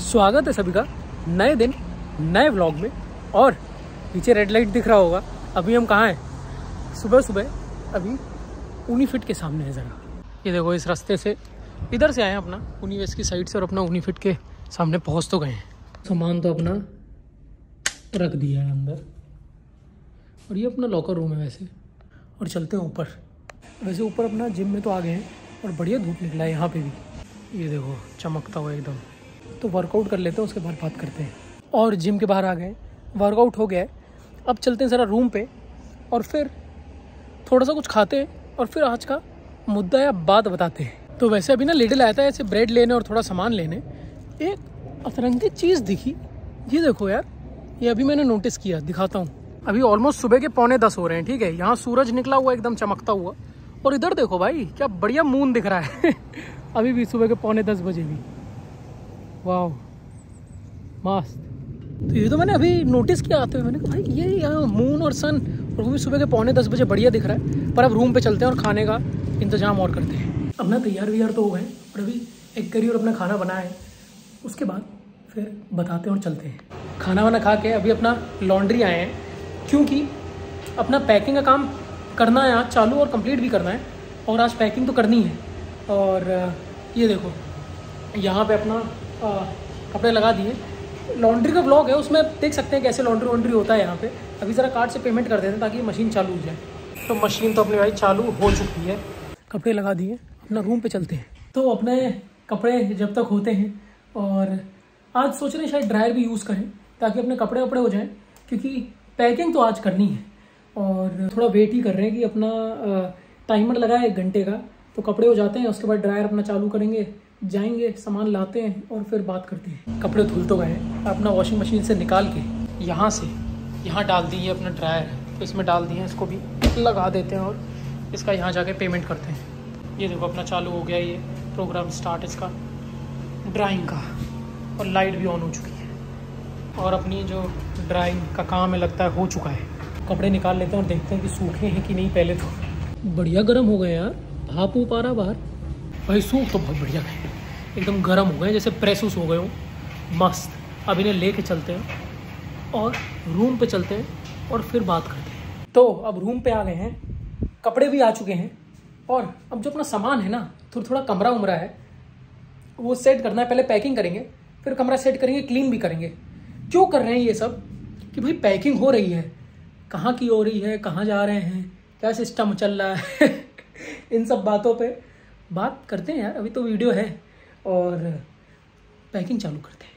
स्वागत है सभी का नए दिन, नए व्लॉग में और पीछे रेड लाइट दिख रहा होगा। अभी हम कहाँ हैं? सुबह सुबह अभी ऊनी फिट के सामने है ज़रा। ये देखो इस रास्ते से, इधर से आए हैं अपना ऊनी वेस्ट की साइड से और अपना ऊनी फिट के सामने पहुँच तो गए हैं। सामान तो अपना रख दिया है अंदर। और ये अपना लॉकर रूम है वैसे। और चलते हैं ऊपर। वैसे ऊपर अपना जिम में तो आ गए हैं और बढ़िया धूप निकला है यहाँ पे भी। ये देखो, चमकता हुआ एकदम। तो वर्कआउट कर लेते हैं, उसके बाद बात करते हैं। और जिम के बाहर आ गए। वर्कआउट हो गया। है अब चलते हैं ज़रा रूम पे और फिर थोड़ा सा कुछ खाते हैं और फिर आज का मुद्दा या बात बताते हैं। तो वैसे अभी ना लिटिल आया था, ऐसे ब्रेड लेने और थोड़ा सामान लेने। एक अतरंगी चीज़ दिखी। ये देखो यार, ये अभी मैंने नोटिस किया, दिखाता हूँ। अभी ऑलमोस्ट सुबह के पौने दस हो रहे हैं, ठीक है? यहाँ सूरज निकला हुआ, एकदम चमकता हुआ। और इधर देखो भाई, क्या बढ़िया मून दिख रहा है। अभी भी सुबह के पौने दस बजे भी। वाह मस्त। तो ये तो मैंने अभी नोटिस किया, आते हुए मैंने कहा, भाई, ये, यहाँ मून और सन और वो भी सुबह के पौने दस बजे बढ़िया दिख रहा है, पर अब रूम पे चलते हैं और खाने का इंतज़ाम और करते हैं। अपना तैयार व्यार तो हो गए और अभी एक करी और अपना खाना बना है। उसके बाद फिर बताते हैं और चलते हैं। खाना वाना खा के अभी अपना लॉन्ड्री आए हैं, क्योंकि अपना पैकिंग का काम करना है, आज चालू और कंप्लीट भी करना है, और आज पैकिंग तो करनी है। और, ये देखो, यहाँ पे अपना कपड़े लगा दिए। लॉन्ड्री का ब्लॉग है, उसमें देख सकते हैं कैसे लॉन्ड्री वॉन्ड्री होता है यहाँ पे। अभी ज़रा कार्ड से पेमेंट कर देते हैं ताकि मशीन चालू हो जाए। तो मशीन तो अपनी भाई चालू हो चुकी है। कपड़े लगा दिए, अपना रूम पे चलते हैं। तो अपने कपड़े जब तक होते हैं और आज सोच रहे हैं शायद ड्रायर भी यूज़ करें, ताकि अपने कपड़े वपड़े हो जाएँ, क्योंकि पैकिंग तो आज करनी है। और थोड़ा वेट ही कर रहे हैं कि अपना टाइमर लगा है एक घंटे का तो कपड़े हो जाते हैं, उसके बाद ड्रायर अपना चालू करेंगे। जाएँगे, सामान लाते हैं और फिर बात करते हैं। कपड़े धुल तो गए। अपना वॉशिंग मशीन से निकाल के यहाँ से, यहाँ डाल दिए अपना ड्रायर तो इसमें डाल दिए, इसको भी लगा देते हैं और इसका यहाँ जाके पेमेंट करते हैं। ये देखो, अपना चालू हो गया ये प्रोग्राम स्टार्ट इसका। ड्राइंग का। और लाइट भी ऑन हो चुकी है। और अपनी जो ड्राइंग का काम है, लगता है हो चुका है। कपड़े निकाल लेते हैं और देखते हैं कि सूखे हैं कि नहीं पहले तो। बढ़िया गर्म हो गए यार। भाप ऊप आ रहा बाहर। भाई सूख तो बहुत बढ़िया गए एकदम गर्म हो गए जैसे प्रेसूस हो गए हो। मस्त। अब इन्हें लेके चलते हैं और रूम पे चलते हैं और फिर बात करते हैं। तो अब रूम पे आ गए हैं। कपड़े भी आ चुके हैं और अब जो अपना सामान है ना थोड़ा थोड़ा कमरा उमरा है, वो सेट करना है। पहले पैकिंग करेंगे, फिर कमरा सेट करेंगे, क्लीन भी करेंगे। क्यों कर रहे हैं ये सब? कि भाई, पैकिंग हो रही है। कहाँ की हो रही है? कहाँ जा रहे हैं? क्या सिस्टम चल रहा है? इन सब बातों पे बात करते हैं यार अभी तो वीडियो है और पैकिंग चालू करते हैं।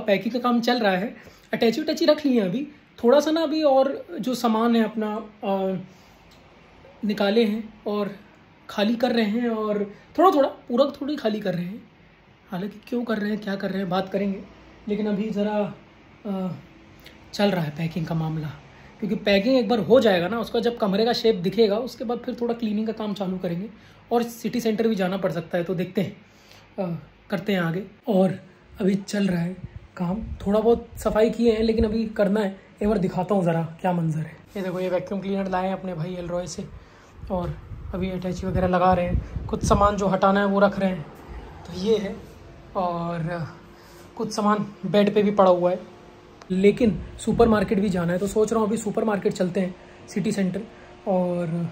पैकिंग का काम चल रहा है। अटैची उटैची रख ली है अभी। थोड़ा सा ना अभी और जो सामान है अपना आ, निकाले हैं और खाली कर रहे हैं और थोड़ा थोड़ा पूरा थोड़ी खाली कर रहे हैं। हालाँकि क्यों कर रहे हैं क्या कर रहे हैं बात करेंगे। लेकिन अभी ज़रा चल रहा है पैकिंग का मामला। क्योंकि पैकिंग एक बार हो जाएगा ना उसका जब कमरे का शेप दिखेगा उसके बाद फिर थोड़ा क्लीनिंग का काम चालू करेंगे। और सिटी सेंटर भी जाना पड़ सकता है तो देखते हैं। आ, करते हैं आगे। और अभी चल रहा है काम थोड़ा बहुत सफ़ाई किए हैं, लेकिन अभी करना है। एक बार दिखाता हूँ ज़रा क्या मंजर है। ये देखो, ये वैक्यूम क्लीनर लाए हैं अपने भाई एलरॉय से, और अभी अटैची वगैरह लगा रहे हैं। कुछ सामान जो हटाना है वो रख रहे हैं। तो ये है, और कुछ सामान बेड पे भी पड़ा हुआ है। लेकिन सुपर मार्केट भी जाना है तो सोच रहा हूँ अभी सुपर मार्केट चलते हैं सिटी सेंटर और,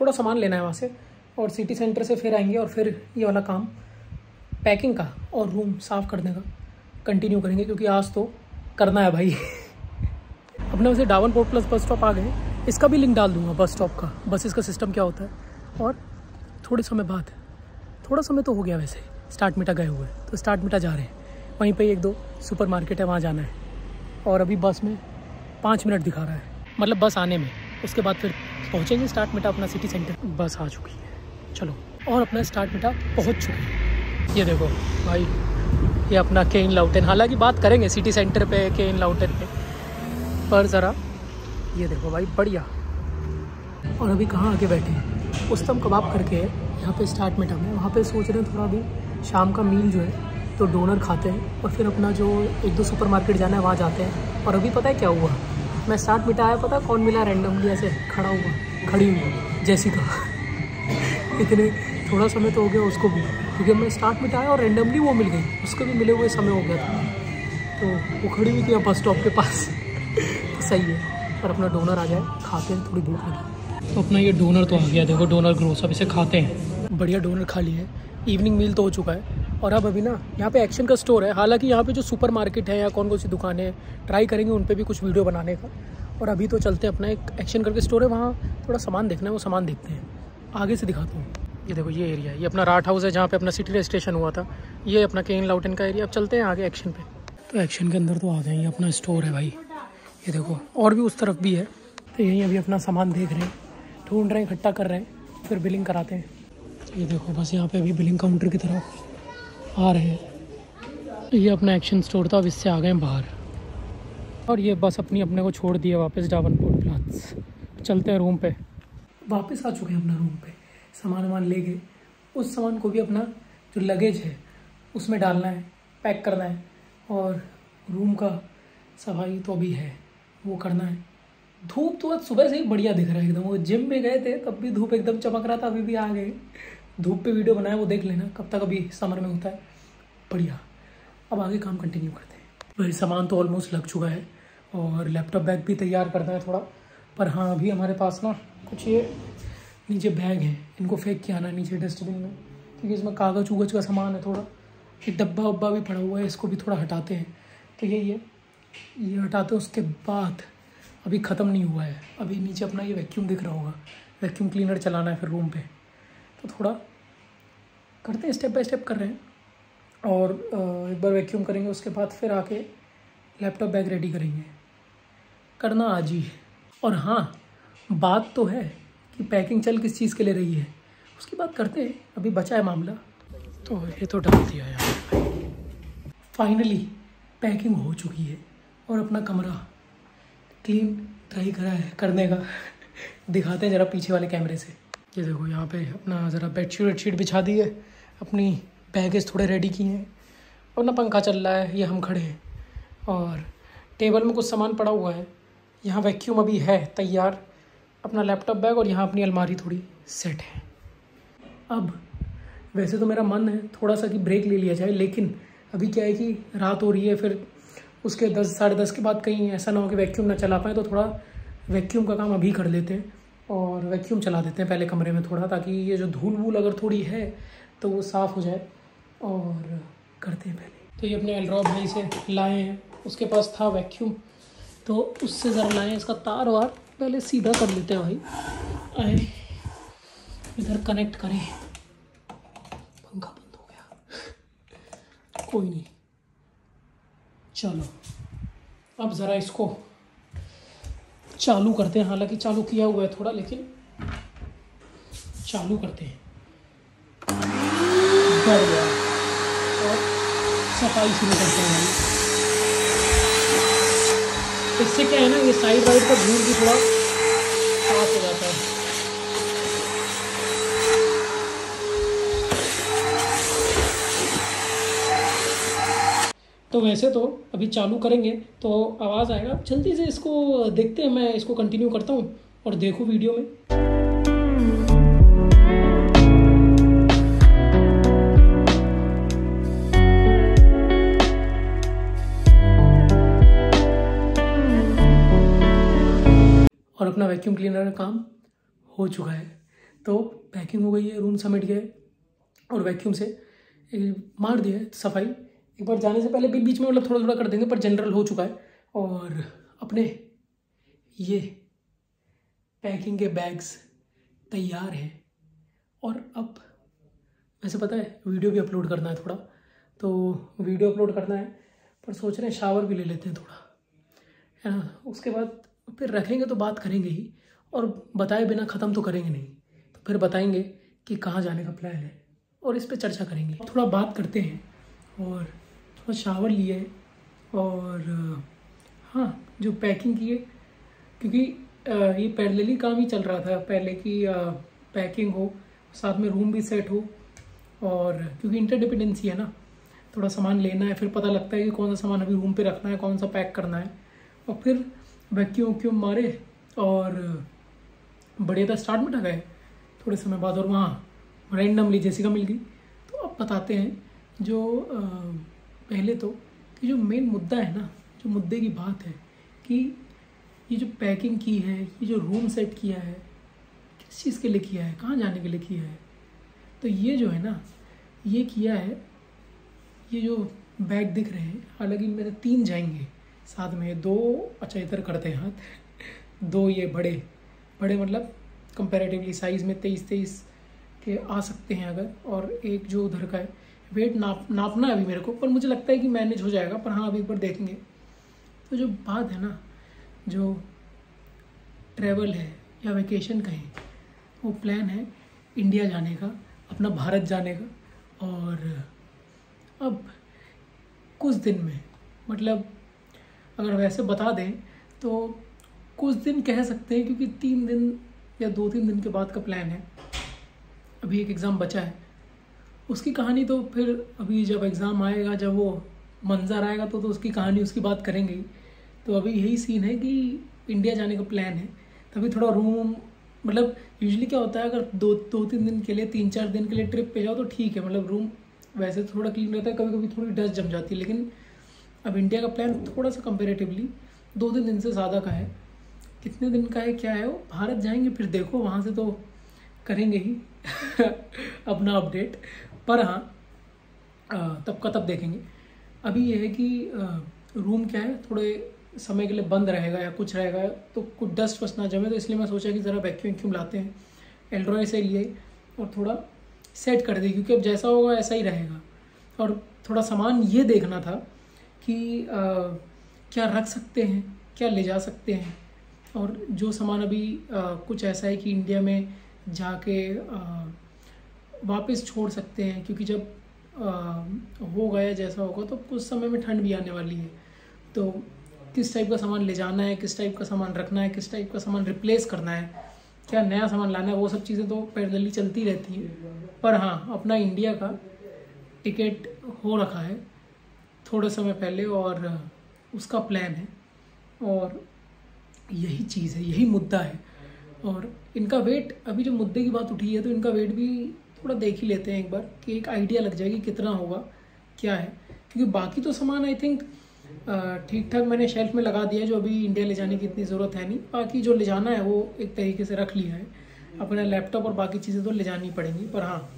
थोड़ा सामान लेना है वहाँ से, और सिटी सेंटर से फिर आएँगे, और फिर ये वाला काम पैकिंग का और रूम साफ़ करने का। कंटिन्यू करेंगे, क्योंकि आज तो करना है भाई। अपने वैसे डावन पोर्ट प्लस बस स्टॉप आ गए। इसका भी लिंक डाल दूँगा बस स्टॉप का। बस इसका सिस्टम क्या होता है? और थोड़े समय बाद, थोड़ा समय तो हो गया वैसे। स्टार्ट मीटा गए हुए तो स्टार्ट मीटा जा रहे हैं। वहीं पे एक दो सुपर मार्केट है, वहाँ जाना है। और अभी बस में पाँच मिनट दिखा रहा है। मतलब बस आने में। उसके बाद फिर पहुँचेंगे स्टार्ट मिटा अपना सिटी सेंटर बस आ चुकी है। चलो, और अपना स्टार्ट मिटा पहुँच चुकी है। ये देखो, भाई। ये अपना केन लाउटेन। हालाँकि बात करेंगे सिटी सेंटर पे, केन लाउटेन पे। पर ज़रा, ये देखो भाई, बढ़िया। और अभी कहाँ आके बैठे हैं? उस्तम कबाब करके यहाँ पे स्टार्ट में है वहाँ पे सोच रहे हैं थोड़ा अभी शाम का मील जो है तो डोनर खाते हैं और फिर अपना जो एक दो सुपर मार्केट जाना है, वहाँ जाते हैं। और अभी पता है क्या हुआ? मैं स्टार्ट मिटा आया पता कौन मिला रैंडमली ऐसे खड़ा हुआ? खड़ी हुई, जैसी का इतने थोड़ा समय तो हो गया उसको भी, क्योंकि मैं स्टार्ट में मिटाया और रेंडमली वो मिल गई, उसको भी मिले हुए समय हो गया था। तो वो खड़ी हुई थी बस स्टॉप के पास। तो सही है, पर अपना डोनर आ जाए, खाते हैं, थोड़ी भूख लगी। तो अपना ये डोनर तो आ गया, देखो डोनर ग्रोस अब इसे खाते हैं। बढ़िया डोनर खा लिए इवनिंग मील तो हो चुका है। और अब अभी ना, यहाँ पे एक्शन का स्टोर है, हालाँकि यहाँ पे जो सुपर मार्केट है या कौन कौन सी दुकानें हैं ट्राई करेंगे उन पर भी कुछ वीडियो बनाने का। और अभी तो चलते हैं अपना एक एक्शन करके स्टोर है, वहाँ थोड़ा सामान देखना है, वो सामान देखते हैं। आगे से दिखाता हूँ। ये देखो, ये एरिया है। ये अपना राट हाउस है जहाँ पे अपना सिटी रजिस्ट्रेशन हुआ था। ये अपना केन लाउटन का एरिया अब चलते हैं आगे एक्शन पे। तो एक्शन के अंदर तो आ गए ये अपना स्टोर है भाई। ये देखो, और भी उस तरफ़ भी है। तो यहीं अभी अपना सामान देख रहे हैं। ढूंढ रहे हैं, इकट्ठा कर रहे हैं। फिर बिलिंग कराते हैं। ये देखो, बस यहाँ पे अभी बिलिंग काउंटर की तरफ़ आ रहे हैं। ये अपना एक्शन स्टोर था। अब इससे आ गए बाहर। और ये बस अपनी, अपने को छोड़ दिया वापस डावनपुर प्लाट्स चलते हैं रूम पे। वापस आ चुके हैं अपना रूम पे। सामान वामान ले गए। उस सामान को भी अपना जो लगेज है, उसमें डालना है, पैक करना है और रूम का सफ़ाई तो अभी है, वो करना है। धूप तो आज सुबह से ही बढ़िया दिख रहा है एकदम। वो जिम में गए थे, तब भी धूप एकदम चमक रहा था, अभी भी आ गए। धूप पे वीडियो बनाया, वो देख लेना, कब तक अभी समर में होता है। बढ़िया। अब आगे काम कंटिन्यू करते हैं। भाई, सामान तो ऑलमोस्ट लग चुका है और लैपटॉप बैग भी तैयार करना है थोड़ा। पर हाँ अभी हमारे पास ना कुछ ये नीचे बैग है, इनको फेंक के आना नीचे डस्टबिन में। क्योंकि इसमें कागज़ उगज का सामान है थोड़ा। ये डब्बा उब्बा भी पड़ा हुआ है, इसको भी थोड़ा हटाते हैं। तो यही है ये हटाते हैं, उसके बाद अभी ख़त्म नहीं हुआ है। अभी नीचे अपना ये वैक्यूम दिख रहा होगा। वैक्यूम क्लीनर चलाना है फिर रूम पे। तो थोड़ा करते हैं स्टेप बाय स्टेप कर रहे हैं। और एक बार वैक्यूम करेंगे, उसके बाद फिर आके लैपटॉप बैग रेडी करेंगे। करना आज ही। और हाँ बात तो है। कि पैकिंग चल किस चीज़ के लिए रही है। उसकी बात करते हैं। अभी बचा है मामला। तो ये तो डाल दिया यार। फाइनली पैकिंग हो चुकी है और अपना कमरा क्लीन ट्राई करा है करने का। दिखाते हैं ज़रा पीछे वाले कैमरे से। ये देखो यहाँ पे अपना ज़रा बेडशीट वेडशीट बिछा दी है। अपनी बैगेज थोड़े रेडी किए हैं। और ना पंखा चल रहा है ये हम खड़े हैं। और टेबल में कुछ सामान पड़ा हुआ है। यहाँ वैक्यूम अभी है तैयार। अपना लैपटॉप बैग और यहाँ अपनी अलमारी थोड़ी सेट है। अब, वैसे तो मेरा मन है थोड़ा सा कि ब्रेक ले लिया जाए, लेकिन अभी क्या है कि रात हो रही है, फिर उसके दस, साढ़े दस के बाद कहीं ऐसा ना हो कि वैक्यूम ना चला पाए तो थोड़ा वैक्यूम का काम अभी कर लेते हैं और वैक्यूम चला देते हैं पहले कमरे में थोड़ा, ताकि ये जो धूल वूल अगर थोड़ी है तो वो साफ़ हो जाए और करते हैं पहले। तो ये अपने एलरॉ भाई से लाए हैं, उसके पास था वैक्यूम तो उससे ज़रा लाए इसका तार वार। पहले सीधा कर लेते हैं भाई। आए। इधर कनेक्ट करें। पंखा बंद हो गया। कोई नहीं। चलो। अब ज़रा इसको चालू करते हैं। हालाँकि चालू किया हुआ है थोड़ा, लेकिन चालू करते हैं। और सफ़ाई शुरू करते हैं इससे क्या है ना, ये साइड वाइड का धूल भी थोड़ा साफ़ हो जाता है। तो वैसे तो अभी चालू करेंगे तो आवाज़ आएगा। जल्दी से इसको देखते हैं, मैं इसको कंटिन्यू करता हूँ और देखूँ वीडियो में। और अपना वैक्यूम क्लीनर का काम हो चुका है। तो पैकिंग हो गई है रूम समेट गए और वैक्यूम से मार दिया है सफ़ाई। एक बार जाने से पहले भी बीच में मतलब थोड़ा थोड़ा कर देंगे, पर जनरल हो चुका है। और अपने ये पैकिंग के बैग्स तैयार हैं। और अब वैसे पता है वीडियो भी अपलोड करना है थोड़ा। तो वीडियो अपलोड करना है, पर सोच रहे हैं शावर भी ले लेते हैं थोड़ा। है ना? उसके बाद फिर रखेंगे तो बात करेंगे ही, और बताए बिना ख़त्म तो करेंगे नहीं। तो फिर बताएँगे कि कहाँ जाने का प्लान है, और इस पर चर्चा करेंगे। थोड़ा बात करते हैं, और थोड़ा शावर लिए, और हाँ जो पैकिंग की है क्योंकि ये पैरेलली काम ही चल रहा था। पहले की पैकिंग हो, साथ में रूम भी सेट हो, और क्योंकि इंटरडिपेंडेंसी है ना, थोड़ा सामान लेना है, फिर पता लगता है कि कौन सा सामान अभी रूम पे रखना है, कौन सा पैक करना है। और फिर वैक्यूम वैक्यूम मारे और बढ़िया था स्टार्ट में गए। थोड़े समय बाद और वहाँ रैंडमली जेसिका मिल गई। तो अब बताते हैं जो आ, पहले तो कि जो मेन मुद्दा है ना जो मुद्दे की बात है कि ये जो पैकिंग की है ये जो रूम सेट किया है किस चीज़ के लिए किया है कहाँ जाने के लिए किया है? तो ये जो है ना ये किया है ये जो बैग दिख रहे हैं हालाँकि मेरे तीन जाएँगे। साथ में दो अच्छा इधर करते हैं हाथ। दो ये बड़े बड़े मतलब कंपैरेटिवली साइज़ में तेईस तेईस के आ सकते हैं अगर, और एक जो उधर का है। वेट नाप, नापना है अभी मेरे को, पर मुझे लगता है कि मैनेज हो जाएगा, पर हाँ अभी एक बार देखेंगे। तो जो बात है ना, जो ट्रैवल है या वेकेशन कहें, वो प्लान है इंडिया जाने का, अपना भारत जाने का। और अब कुछ दिन में मतलब अगर वैसे बता दें तो कुछ दिन कह सकते हैं क्योंकि तीन दिन या दो तीन दिन के बाद का प्लान है। अभी एक एग्ज़ाम बचा है। उसकी कहानी तो फिर अभी जब एग्ज़ाम आएगा, जब वो मंज़र आएगा तो तो उसकी कहानी, उसकी बात करेंगे तो अभी यही सीन है कि इंडिया जाने का प्लान है। तभी थोड़ा रूम मतलब यूजली क्या होता है, अगर दो दो तीन दिन के लिए, तीन चार दिन के लिए ट्रिप पे जाओ तो ठीक है। मतलब रूम वैसे थोड़ा क्लीन रहता है कभी कभी थोड़ी डस्ट जम जाती है, लेकिन अब इंडिया का प्लान थोड़ा सा कंपेरेटिवली दो तीन दिन से ज़्यादा का है। कितने दिन का है, क्या है वो? भारत जाएँगे, फिर देखो, वहाँ से तो करेंगे ही अपना अपडेट पर हाँ तब का तब देखेंगे। अभी ये है कि रूम क्या है? थोड़े समय के लिए बंद रहेगा या कुछ रहेगा तो कुछ डस्ट वस्ट ना जमे तो इसलिए मैं सोचा कि ज़रा वैक्यूम वैक्यूम लाते हैं। एल्ड्रॉय से लिए और थोड़ा सेट कर दी, क्योंकि अब जैसा होगा ऐसा ही रहेगा। और थोड़ा सामान ये देखना था कि आ, क्या रख सकते हैं क्या ले जा सकते हैं? और जो सामान अभी आ, कुछ ऐसा है कि इंडिया में जाके वापस छोड़ सकते हैं क्योंकि जब हो गया जैसा होगा तो कुछ समय में ठंड भी आने वाली है। तो किस टाइप का सामान ले जाना है किस टाइप का सामान रखना है किस टाइप का सामान रिप्लेस करना है क्या नया सामान लाना है वो सब चीज़ें तो पैदली चलती रहती है। पर हाँ अपना इंडिया का टिकट हो रखा है। थोड़े समय पहले और उसका प्लान है। और यही चीज़ है, यही मुद्दा है। और इनका वेट अभी जो मुद्दे की बात उठी है तो इनका वेट भी थोड़ा देख ही लेते हैं एक बार कि एक आइडिया लग जाएगी कितना होगा, क्या है। क्योंकि बाकी तो सामान आई थिंक ठीक ठाक मैंने शेल्फ में लगा दिया है, जो अभी इंडिया ले जाने की इतनी ज़रूरत है नहीं। बाकी जो ले जाना है, वो एक तरीके से रख लिया है। अपना लैपटॉप और बाकी चीज़ें तो ले जानी पड़ेंगी, पर हाँ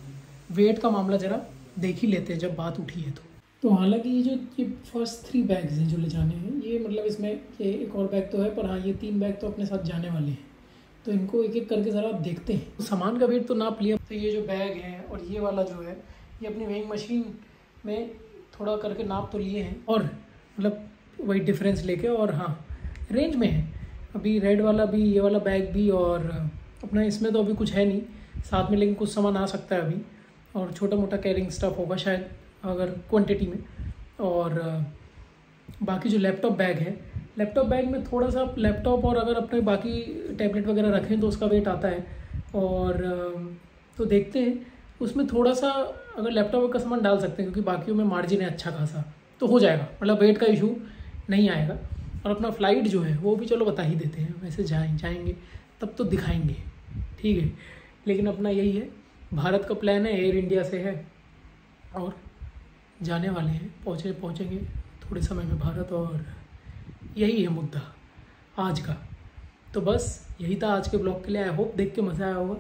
वेट का मामला ज़रा देख ही लेते हैं जब बात उठी है तो। तो हालाँकि ये जो, ये फ़र्स्ट थ्री बैग्स हैं जो ले जाने हैं, ये मतलब इसमें, ये एक और बैग तो है, पर हाँ ये तीन बैग तो अपने साथ जाने वाले हैं। तो इनको एक एक करके ज़रा आप देखते हैं। तो सामान का वेट तो नाप लिया। तो ये जो बैग है और ये वाला जो है, ये अपनी वेइंग मशीन में थोड़ा करके नाप तो लिए हैं और मतलब वही डिफरेंस लेके और हाँ रेंज में है। अभी रेड वाला भी, ये वाला बैग भी और अपना इसमें तो अभी कुछ है नहीं। साथ में लेकिन कुछ सामान आ सकता है अभी और छोटा मोटा कैरिंग स्टफ़ होगा शायद। अगर क्वांटिटी में। और बाकी जो लैपटॉप बैग है लैपटॉप बैग में थोड़ा सा लैपटॉप और अगर अपने बाकी टैबलेट वगैरह रखें तो उसका वेट आता है। और तो देखते हैं, उसमें थोड़ा सा अगर लैपटॉप का सामान डाल सकते हैं, क्योंकि बाकियों में मार्जिन है अच्छा खासा तो हो जाएगा। मतलब वेट का इशू नहीं आएगा। और अपना फ़्लाइट जो है, वो भी चलो बता ही देते हैं। वैसे जाए जाएँगे, तब तो दिखाएँगे। ठीक है, लेकिन अपना यही है, भारत का प्लान है एयर इंडिया से है। और जाने वाले हैं, पहुँचे पहुँचेंगे थोड़े समय में भारत और यही है मुद्दा आज का। तो बस यही था आज के ब्लॉग के लिए। आई होप देख के मज़ा आया होगा।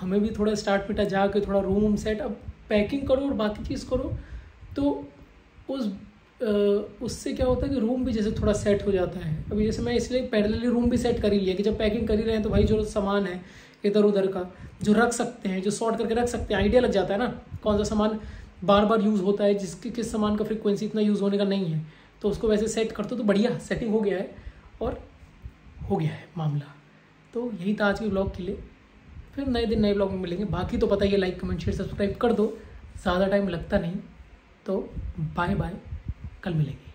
हमें भी थोड़ा स्टार्ट मिटा जाके थोड़ा रूम सेट अब पैकिंग करो और बाकी चीज़ करो। तो उस उससे क्या होता है कि रूम भी जैसे थोड़ा सेट हो जाता है। अभी जैसे मैं इसलिए पैरेलली रूम भी सेट कर ही लिया कि जब पैकिंग कर ही रहे हैं तो भाई जो सामान है इधर उधर का, जो रख सकते हैं, जो सॉर्ट करके रख सकते हैं आइडिया लग जाता है ना, कौन सा सामान बार बार यूज़ होता है, जिसके, किस सामान का फ्रिक्वेंसी इतना यूज़ होने का नहीं है तो उसको वैसे सेट कर दो तो बढ़िया, सेटिंग हो गया है और हो गया है मामला। तो यही था आज के ब्लॉग के लिए। फिर नए दिन नए ब्लॉग में मिलेंगे। बाकी तो पता ही है लाइक कमेंट शेयर सब्सक्राइब कर दो। ज़्यादा टाइम लगता नहीं। तो बाय बाय कल मिलेंगे।